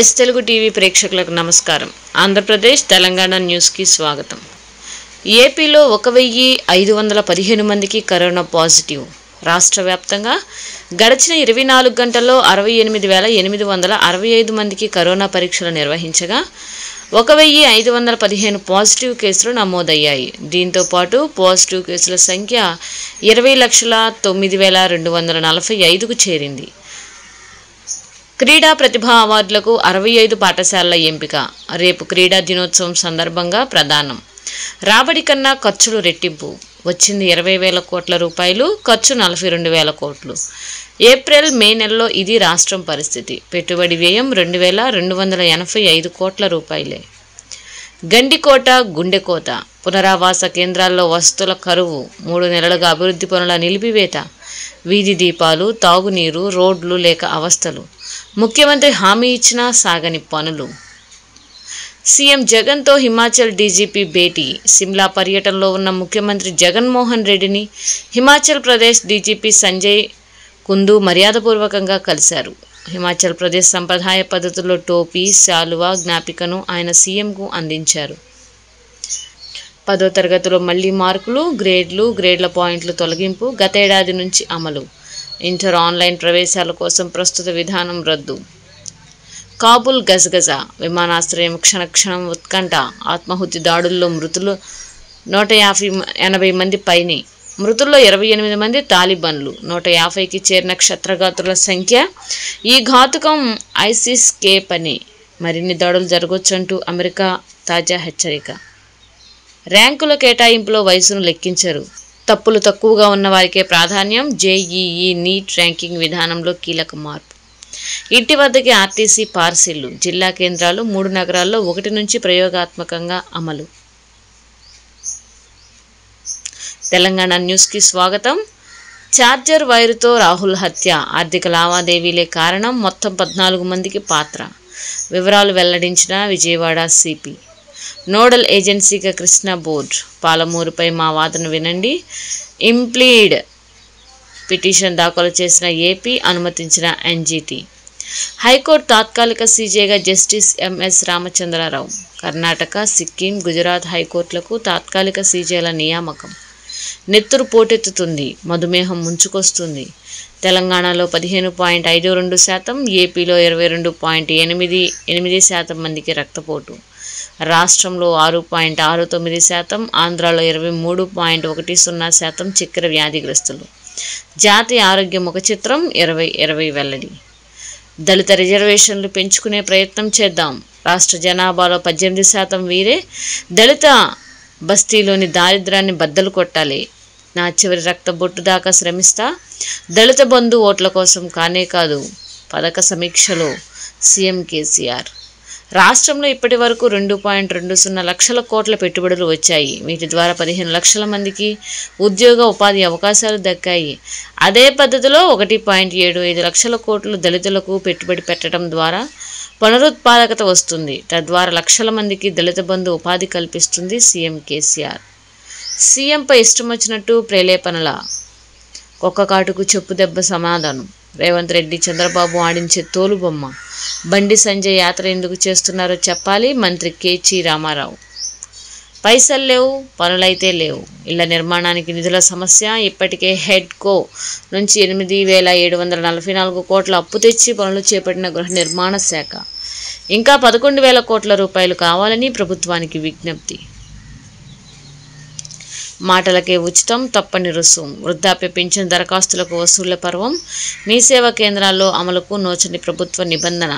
Yes Telugu TV ప్రేక్షకులకు నమస్కారం. ఆంధ్రప్రదేశ్ తెలంగాణ న్యూస్కి స్వాగతం. ఏపీలో ఒక వెయ్యి ఐదు వందల పదిహేను మందికి కరోనా పాజిటివ్. రాష్ట్ర వ్యాప్తంగా గడిచిన ఇరవై నాలుగు గంటల్లో అరవై ఎనిమిది వేల ఎనిమిది వందల అరవై ఐదు మందికి కరోనా పరీక్షలు నిర్వహించగా ఒక వెయ్యి ఐదు వందల పదిహేను పాజిటివ్ కేసులు నమోదయ్యాయి. దీంతో పాటు పాజిటివ్ కేసుల సంఖ్య ఇరవై లక్షల తొమ్మిది వేల రెండు వందల నలభై ఐదుకు చేరింది. క్రీడా ప్రతిభ అవార్డులకు అరవై ఐదు పాఠశాలల ఎంపిక. రేపు క్రీడా దినోత్సవం సందర్భంగా ప్రదానం. రాబడి కన్నా ఖర్చులు రెట్టింపు. వచ్చింది ఇరవై వేల కోట్ల రూపాయలు ఖర్చు నలభై రెండు వేల కోట్లు. ఏప్రిల్ మే నెలలో ఇది రాష్ట్రం పరిస్థితి. పెట్టుబడి వ్యయం రెండు వేల రెండు వందల ఎనభై ఐదు కోట్ల రూపాయలే. గండికోట గుండెకోత. పునరావాస కేంద్రాల్లో వసతుల కరువు. మూడు నెలలుగా అభివృద్ధి పనుల నిలిపివేత. వీధి దీపాలు తాగునీరు రోడ్లు లేక అవస్థలు. ముఖ్యమంత్రి హామీ ఇచ్చినా సాగని పనులు. సీఎం జగన్తో హిమాచల్ డీజీపీ భేటీ. సిమ్లా పర్యటనలో ఉన్న ముఖ్యమంత్రి జగన్మోహన్ రెడ్డిని హిమాచల్ ప్రదేశ్ డీజీపీ సంజయ్ కుందు మర్యాదపూర్వకంగా కలిశారు. హిమాచల్ ప్రదేశ్ సంప్రదాయ పద్ధతుల్లో టోపీ శాలువా జ్ఞాపికను ఆయన సీఎంకు అందించారు. పదో తరగతిలో మళ్ళీ మార్కులు గ్రేడ్లు గ్రేడ్ల పాయింట్లు తొలగింపు గతేడాది నుంచి అమలు. ఇంటర్ ఆన్లైన్ ప్రవేశాల కోసం ప్రస్తుత విధానం రద్దు. కాబుల్ గజగజ విమానాశ్రయం క్షణక్షణం ఉత్కంఠ ఆత్మాహుతి దాడుల్లో మృతులు నూట యాభై ఎనభై మంది పైనే. మృతుల్లో ఇరవై ఎనిమిది మంది తాలిబన్లు నూట యాభైకి చేరిన క్షత్రఘాతుల సంఖ్య ఈ ఘాతుకం ఐసిస్ కే పని. మరిన్ని దాడులు జరగొచ్చంటూ అమెరికా తాజా హెచ్చరిక. ర్యాంకుల కేటాయింపులో వయసును లెక్కించరు. తప్పులు తక్కువగా ఉన్న వారికే ప్రాధాన్యం జేఈఈ నీట్ ర్యాంకింగ్ విధానంలో కీలక మార్పు. ఇంటి వద్దకి ఆర్టీసీ పార్సిళ్ళు జిల్లా కేంద్రాలు మూడు నగరాల్లో ఒకటి నుంచి ప్రయోగాత్మకంగా అమలు. తెలంగాణ న్యూస్కి స్వాగతం. ఛార్జర్ వైరుతో రాహుల్ హత్య ఆర్థిక లావాదేవీలే కారణం మొత్తం పద్నాలుగు మందికి పాత్ర. వివరాలు వెల్లడించిన విజయవాడ సిపి. నోడల్ ఏజెన్సీగా కృష్ణ బోర్డ్ పాలమూరుపై మా వాదన వినండి. ఇంప్లీడ్ పిటిషన్ దాఖలు చేసిన ఏపీ అనుమతించిన ఎన్జీటీ. హైకోర్టు తాత్కాలిక సీజేగా జస్టిస్ ఎంఎస్ రామచంద్రారావు. కర్ణాటక సిక్కిం గుజరాత్ హైకోర్టులకు తాత్కాలిక సీజేల నియామకం. నెత్తురు పోటెత్తుతుంది మధుమేహం ముంచుకొస్తుంది. తెలంగాణలో పదిహేను పాయింట్ ఐదు రెండు శాతం ఏపీలో ఇరవై రెండు పాయింట్ ఎనిమిది ఎనిమిది శాతం మందికి రక్తపోటు. రాష్ట్రంలో ఆరు పాయింట్ ఆరు తొమ్మిది శాతం ఆంధ్రాలో ఇరవై మూడు పాయింట్ ఒకటి సున్నా శాతం చక్కెర వ్యాధిగ్రస్తులు. జాతీయ ఆరోగ్య ముఖ చిత్రం ఇరవై ఇరవై వెల్లడి. దళిత రిజర్వేషన్లు పెంచుకునే ప్రయత్నం చేద్దాం. రాష్ట్ర జనాభాలో పద్దెనిమిది శాతం వీరే దళిత బస్తీలోని దారిద్రాన్ని బద్దలు కొట్టాలి. నా చివరి రక్త బొట్టు దాకా శ్రమిస్తా. దళిత బంధు ఓట్ల కోసం కానే కాదు పథక సమీక్షలో సీఎం కేసీఆర్. రాష్ట్రంలో ఇప్పటి వరకు రెండు పాయింట్ రెండు సున్నా లక్షల కోట్ల పెట్టుబడులు వచ్చాయి. వీటి ద్వారా పదిహేను లక్షల మందికి ఉద్యోగ ఉపాధి అవకాశాలు దక్కాయి. అదే పద్ధతిలో ఒకటి పాయింట్ ఏడు ఐదు లక్షల కోట్లు దళితులకు పెట్టుబడి పెట్టడం ద్వారా పునరుత్పాదకత వస్తుంది. తద్వారా లక్షల మందికి దళిత బంధు ఉపాధి కల్పిస్తుంది సీఎం కేసీఆర్. సీఎంపై ఇష్టం వచ్చినట్టు ప్రేలేపనల. ఒక్క కాటుకు చెప్పు దెబ్బ సమాధానం. రేవంత్ రెడ్డి చంద్రబాబు ఆడించే తోలుబొమ్మ. బండి సంజయ్ యాత్ర ఎందుకు చేస్తున్నారో చెప్పాలి మంత్రి కేచి రామారావు. పైసలు లేవు పనులైతే లేవు. ఇళ్ళ నిర్మాణానికి నిధుల సమస్య ఇప్పటికే హెడ్ కో నుంచి ఎనిమిది వేల ఏడు వందల నలభై నాలుగు కోట్ల అప్పు తెచ్చి పనులు చేపట్టిన గృహ నిర్మాణ శాఖ. ఇంకా పదకొండు వేల కోట్ల రూపాయలు కావాలని ప్రభుత్వానికి విజ్ఞప్తి. మాటలకే ఉచితం తప్పని రుసుం. వృద్ధాప్య పింఛన్ దరఖాస్తులకు వసూళ్ళ పర్వం మీ సేవా కేంద్రాల్లో అమలుకు నోచని ప్రభుత్వ నిబంధన.